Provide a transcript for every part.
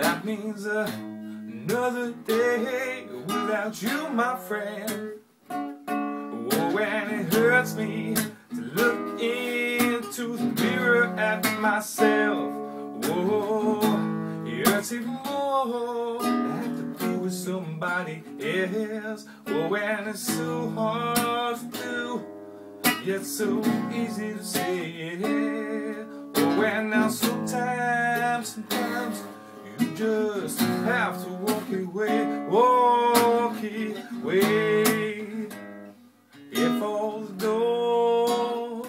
That means another day without you, my friend. Oh, and it hurts me to look into the mirror at myself. Oh, it hurts even more to have to be with somebody else. Oh, and it's so hard to do, yet so easy to say. Oh, and now sometimes, sometimes you just have to walk away, walk away. If door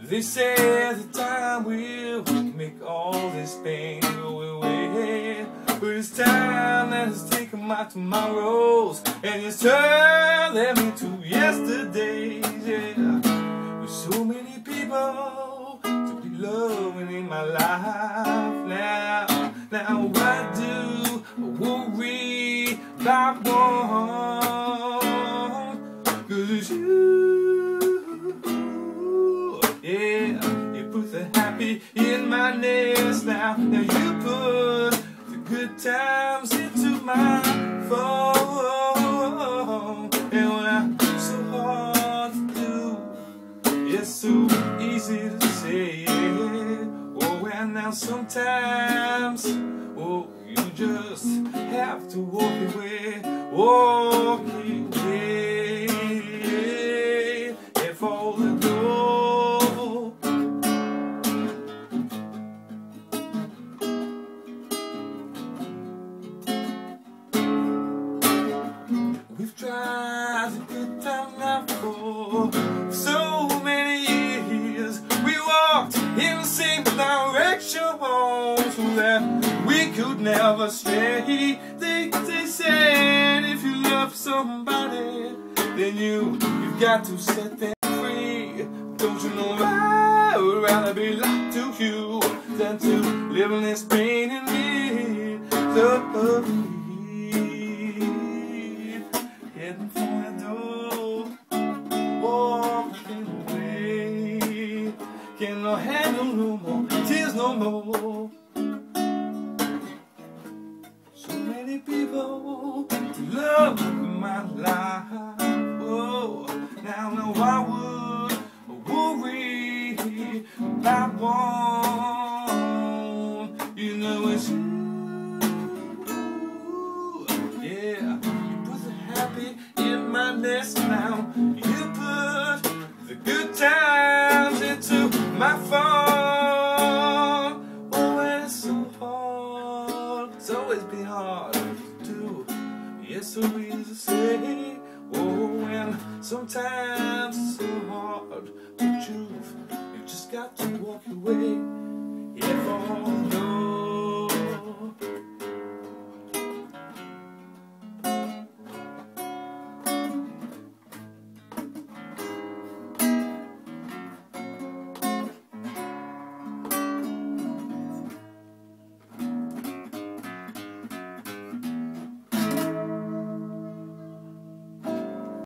They say the time will make all this pain go away But it's time that has my tomorrows. And it's turned them into yesterdays, yeah. With so many people to be loving in my life now. Now why do I worry about one? Cause it's you yeah, you put the happy in my nest now. Now you put the good times my. And when I'm so hard to do, it's so easy to say. Oh, and now sometimes, oh, you just have to walk away, walk away. So many years. We walked in the same direction so that we could never stray. They, they said if you love somebody, then you you've got to set them free. Don't you know I would rather be locked to you than to live in this pain in me. So, Cannot handle no more tears no more. So many people to love my life. Oh, now no I would worry about one. You know it's you. Yeah, you put the happy in my nest now. You put the good into my phone. Oh, and it's so hard. It's always been hard to do. It's so easy to say. Oh, and sometimes it's so hard. But you've, you just got to walk away.